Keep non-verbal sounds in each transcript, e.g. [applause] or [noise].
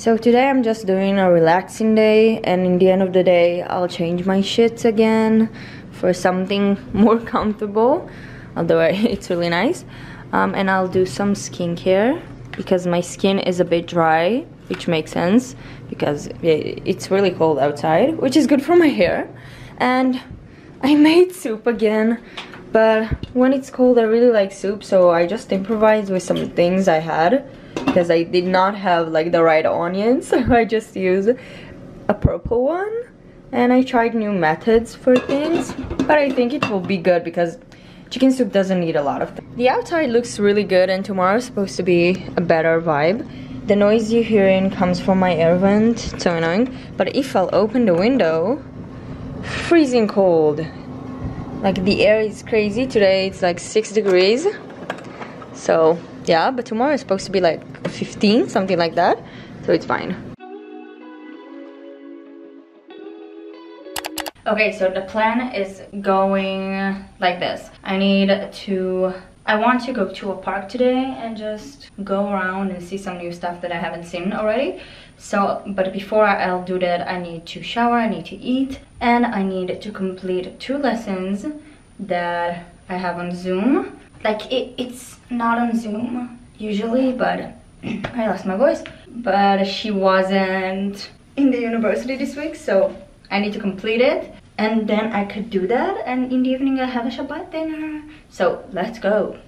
So today I'm just doing a relaxing day and in the end of the day I'll change my shits again for something [laughs] more comfortable although [laughs] it's really nice. Um, and I'll do some skincare because my skin is a bit dry which makes sense because it's really cold outside which is good for my hair. And [laughs] I made soup again but when it's cold I really like soup so I just improvised with some things I had because I did not have like the right onions [laughs] so I just used a purple one and I tried new methods for things but I think it will be good because chicken soup doesn't need a lot of. The outside looks really good and tomorrow is supposed to be a better vibe. The noise you're hearing comes from my air vent, so annoying. But if I'll open the window, freezing cold. Like the air is crazy. Today it's like 6 degrees. So yeah, but tomorrow is supposed to be like 15, something like that. So it's fine. Okay, so the plan is going like this. I need to I want to go to a park today and just go around and see some new stuff that I haven't seen already. So, but before I'll do that, I need to shower, I need to eat, and I need to complete two lessons that I have on Zoom. Like, it, it's not on Zoom usually, but [clears throat] I lost my voice. But she wasn't in the university this week, so I need to complete it. And then I could do that and in the evening I have a Shabbat dinner. So let's go.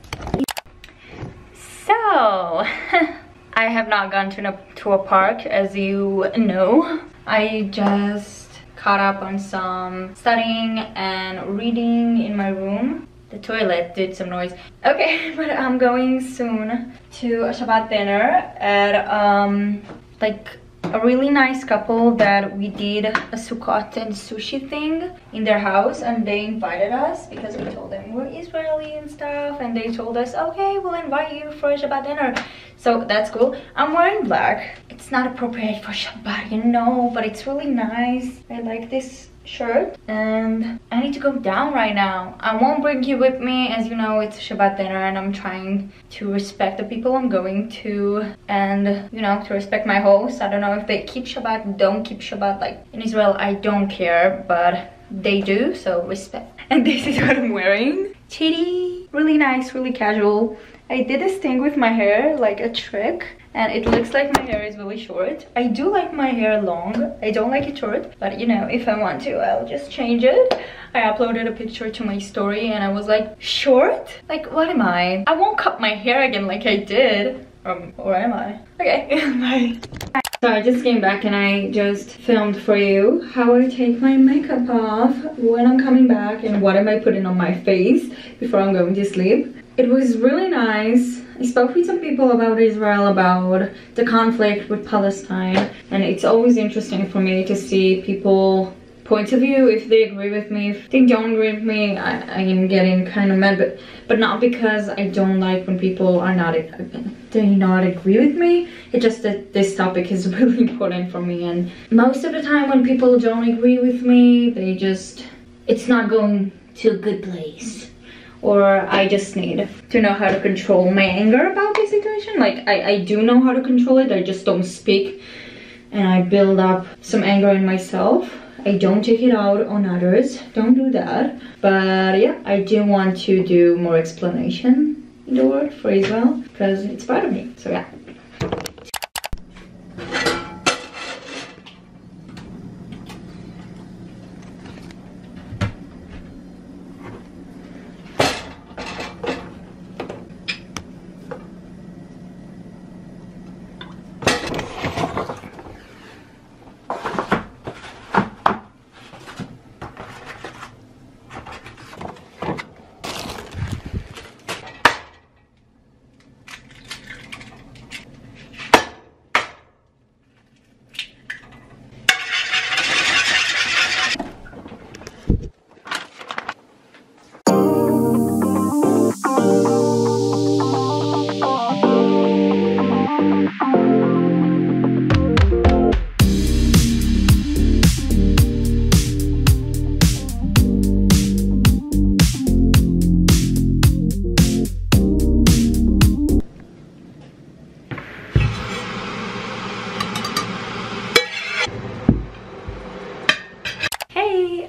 So [laughs] I have not gone to a, to a park as you know. I just caught up on some studying and reading in my room the toilet did some noise. Okay [laughs] but I'm going soon to a Shabbat dinner at um like a really nice couple that we did a Sukkot and sushi thing in their house and they invited us because we told them we're Israeli and stuff and they told us okay we'll invite you for a Shabbat dinner. So that's cool. I'm wearing black. It's not appropriate for Shabbat you know but it's really nice. I like this shirt and I need to go down right now. I won't bring you with me as you know it's Shabbat dinner and I'm trying to respect the people I'm going to and you know to respect my hosts. I don't know if they keep Shabbat, don't keep Shabbat like in Israel I don't care but they do so respect. [laughs] And this is what I'm wearing. Chitty, really nice, really casual. I did this thing with my hair like a trick and it looks like my hair is really short. I do like my hair long. I don't like it short, but you know, if I want to, I'll just change it. I uploaded a picture to my story and I was like, short? Like, what am I? I won't cut my hair again like I did. Um, or am I? Okay, [laughs] bye. So I just came back and I just filmed for you how I take my makeup off when I'm coming back and what am I putting on my face before I'm going to sleep. It was really nice. I spoke with some people about Israel, about the conflict with Palestine, and it's always interesting for me to see people point of view if they agree with me. If they don't agree with me I, I, am getting kind of mad but but not because I don't like when people are not they not agree with me. It's just that this topic is [laughs] really important for me and most of the time when people don't agree with me they just it's not going to a good place or I just need to know how to control my anger about the situation. Like, I, I do know how to control it, I just don't speak and I build up some anger in myself. I don't take it out on others, don't do that. But yeah, I do want to do more explanation in the world for Israel because it's part of me, so yeah.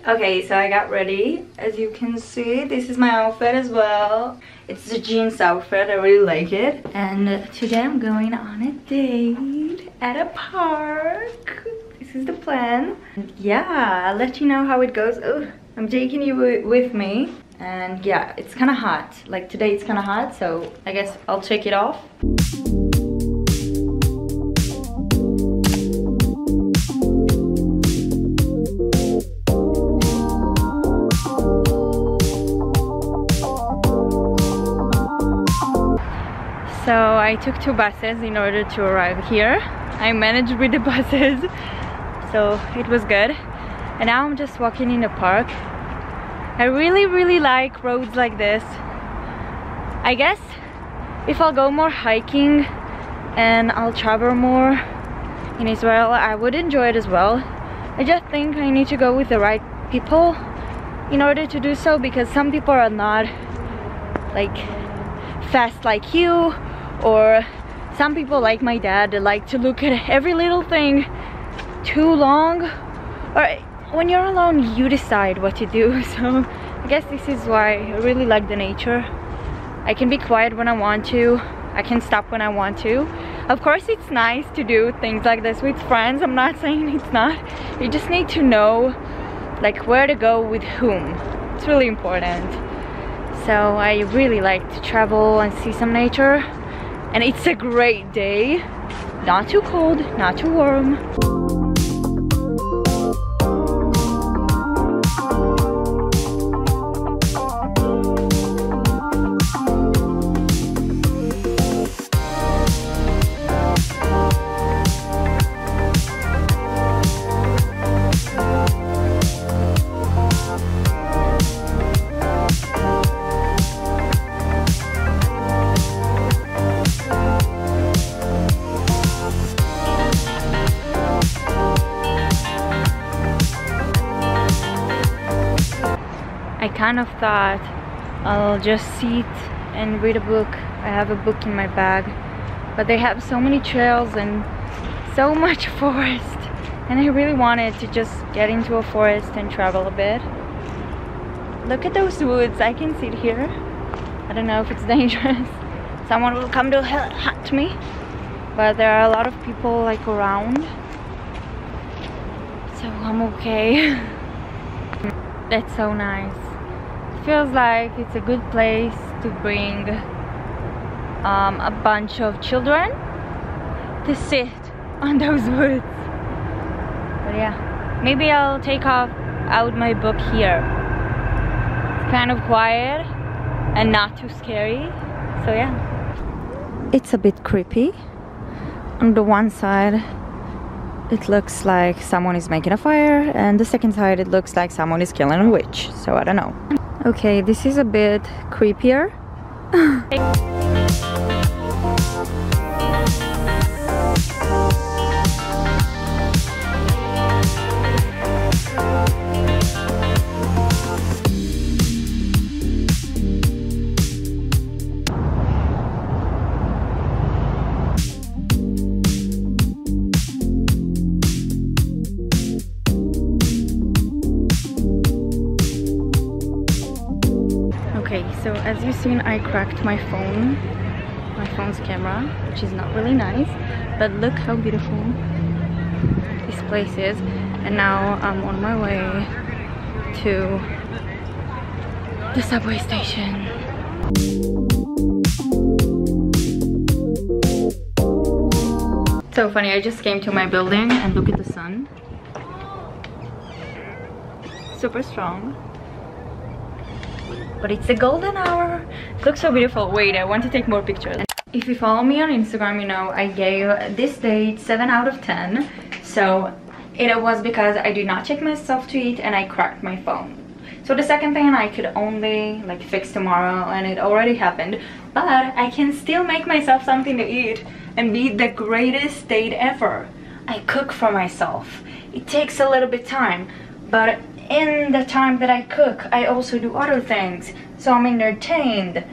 Okay, so I got ready. As you can see, this is my outfit as well. It's a jeans outfit, I really like it. And today I'm going on a date at a park. This is the plan. Yeah, I'll let you know how it goes. Oh, I'm taking you with me. And yeah, it's kind of hot. Like today it's kind of hot, so I guess I'll take it off. I took two buses in order to arrive here. I managed with the [laughs] buses, so it was good. And now I'm just walking in the park. I really, really like roads like this. I guess if I'll go more hiking and I'll travel more in Israel, I would enjoy it as well. I just think I need to go with the right people in order to do so because some people are not like fast like you or some people like my dad like to look at every little thing too long. Or when you're alone you decide what to do. [laughs] So I guess this is why I really like the nature. I can be quiet when I want to. I can stop when I want to. Of course it's nice to do things like this with friends. I'm not [laughs] saying it's not. You just need to know like where to go with whom. It's really important. So I really like to travel and see some nature and it's a great day. Not too cold not too warm kind of thought I'll just sit and read a book. I have a book in my bag. But they have so many trails and so [laughs] much forest. And I really wanted to just get into a forest and travel a bit. Look at those woods. I can sit here. I don't know if it's [laughs] dangerous. Someone will come to hunt me. But there are a lot of people like around. So I'm okay. [laughs] That's so nice feels like it's a good place to bring um, a bunch of children to sit [laughs] on those woods. But yeah maybe I'll take off out my book here. It's kind of quiet and not too scary so yeah. It's a bit creepy. On the one side it looks like someone is making a fire and the second side it looks like someone is killing a witch so I don't know Okay, this is a bit creepier. [laughs] seen I cracked my phone my phone's camera which is not really nice but look how beautiful this place is. And now I'm on my way to the subway station. So funny I just came to my building and look at the sun. Super strong but it's a golden hour. It looks so beautiful. Wait i want to take more pictures. If you follow me on instagram you know i gave this date 7 out of 10 so it was because i did not check myself to eat and i cracked my phone. So the second thing I could only like fix tomorrow and it already happened. But I can still make myself something to eat and be the greatest date ever. I cook for myself. It takes a little bit time but in the time that I cook, I also do other things. So I'm entertained.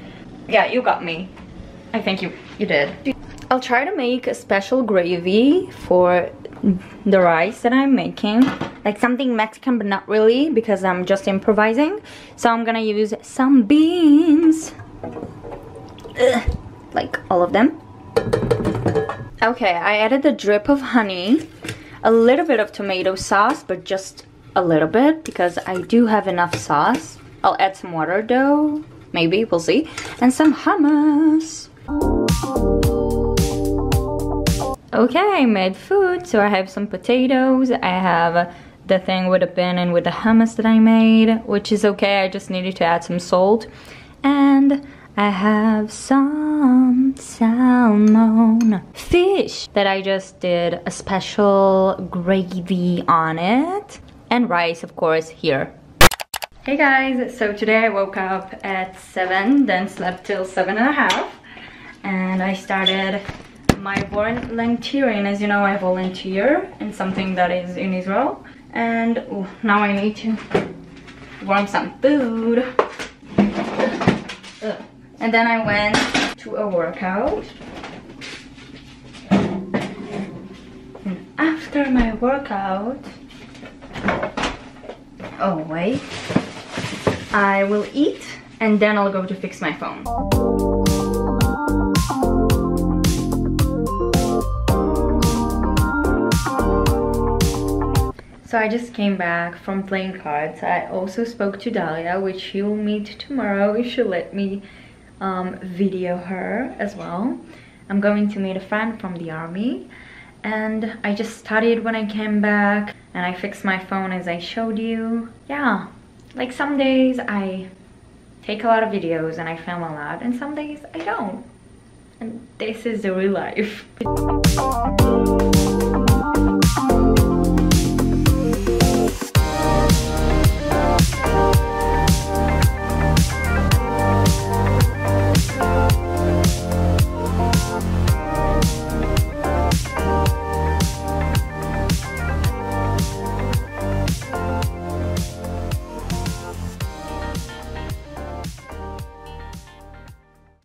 Yeah, you got me. I think you, you did. I'll try to make a special gravy for the rice that I'm making. like something Mexican but not really because I'm just improvising. So I'm gonna use some beans. Ugh, like all of them. Okay, I added a drip of honey, a little bit of tomato sauce, but just a little bit because I do have enough sauce. I'll add some water though, maybe, we'll see. And some hummus. Okay, I made food, so I have some potatoes, I have the thing with the bin and with the hummus that I made, which is okay, I just needed to add some salt. And I have some salmon fish that I just did a special gravy on it. And rice, of course, here. Hey guys, so today I woke up at 7, then slept till 7 and a half. And I started my volunteering. As you know, I volunteer in something that is in Israel. And ooh, now I need to warm some food. And then I went to a workout. And after my workout, wait, I will eat and then I'll go to fix my phone. So I just came back from playing cards. I also spoke to Dahlia, which she'll meet tomorrow if she'll let me um, video her as well. I'm going to meet a friend from the army and I just studied when I came back and I fixed my phone as I showed you. Yeah, like some days I take a lot of videos and I film a lot and some days I don't. And this is the real life.